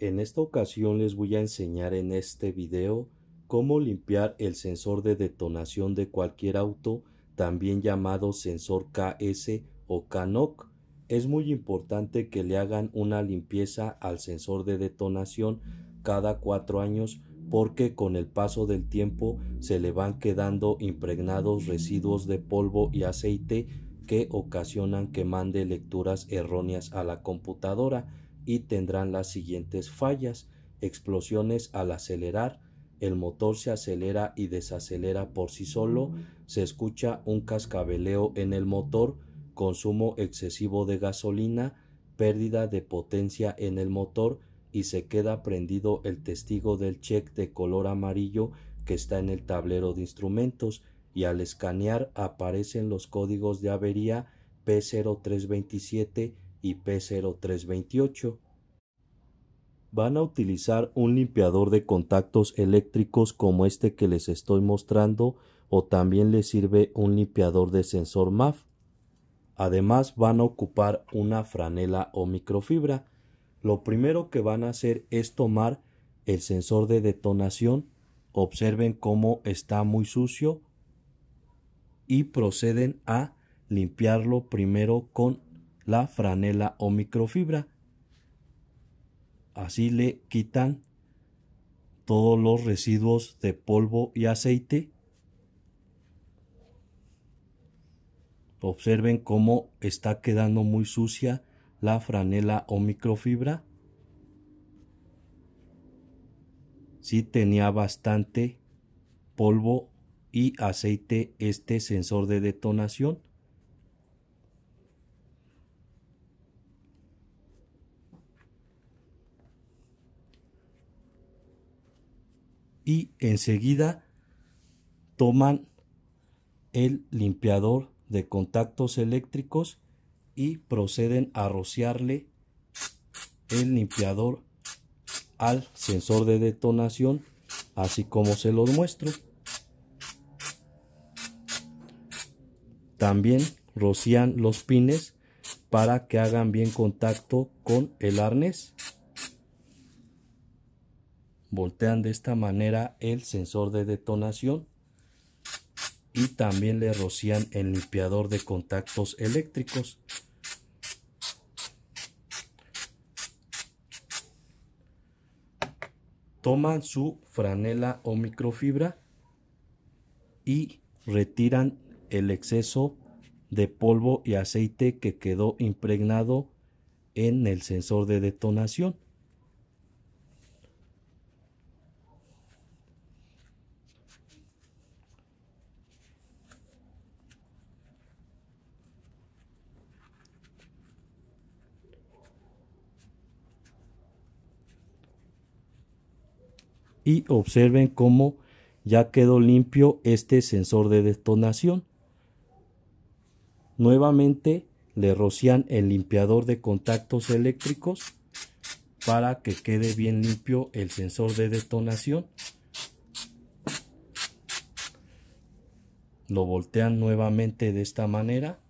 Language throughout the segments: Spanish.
En esta ocasión les voy a enseñar en este video cómo limpiar el sensor de detonación de cualquier auto, también llamado sensor KS o KNOC. Es muy importante que le hagan una limpieza al sensor de detonación cada cuatro años porque con el paso del tiempo se le van quedando impregnados residuos de polvo y aceite que ocasionan que mande lecturas erróneas a la computadora y tendrán las siguientes fallas, explosiones al acelerar, el motor se acelera y desacelera por sí solo, se escucha un cascabeleo en el motor, consumo excesivo de gasolina, pérdida de potencia en el motor. Y se queda prendido el testigo del check de color amarillo que está en el tablero de instrumentos. Y al escanear aparecen los códigos de avería P0327 y P0328. Van a utilizar un limpiador de contactos eléctricos como este que les estoy mostrando o también les sirve un limpiador de sensor MAF. Además van a ocupar una franela o microfibra. Lo primero que van a hacer es tomar el sensor de detonación. Observen cómo está muy sucio y proceden a limpiarlo primero con la franela o microfibra. Así le quitan todos los residuos de polvo y aceite. Observen cómo está quedando muy sucia la franela o microfibra. Sí tenía bastante polvo y aceite este sensor de detonación. Y enseguida toman el limpiador de contactos eléctricos y proceden a rociarle el limpiador al sensor de detonación así como se los muestro. También rocian los pines para que hagan bien contacto con el arnés voltean de esta manera el sensor de detonación y también le rocían el limpiador de contactos eléctricos. Toman su franela o microfibra y retiran el exceso de polvo y aceite que quedó impregnado en el sensor de detonación. Y observen cómo ya quedó limpio este sensor de detonación. Nuevamente le rocian el limpiador de contactos eléctricos para que quede bien limpio el sensor de detonación. Lo voltean nuevamente de esta manera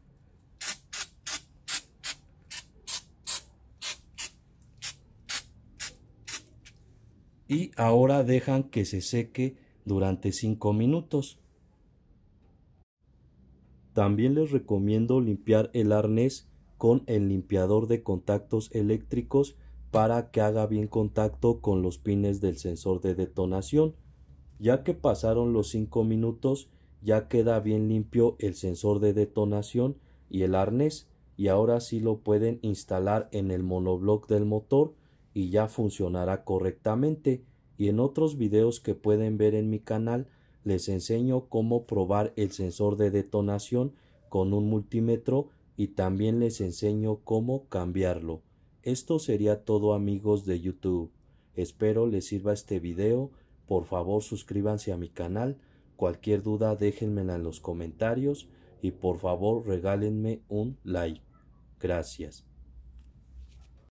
y ahora dejan que se seque durante 5 minutos. También les recomiendo limpiar el arnés con el limpiador de contactos eléctricos para que haga bien contacto con los pines del sensor de detonación. Ya que pasaron los 5 minutos, ya queda bien limpio el sensor de detonación y el arnés y ahora sí lo pueden instalar en el monobloc del motor y ya funcionará correctamente y en otros videos que pueden ver en mi canal les enseño cómo probar el sensor de detonación con un multímetro y también les enseño cómo cambiarlo. Esto sería todo amigos de YouTube. Espero les sirva este video. Por favor suscríbanse a mi canal. Cualquier duda déjenmela en los comentarios y por favor regálenme un like. Gracias.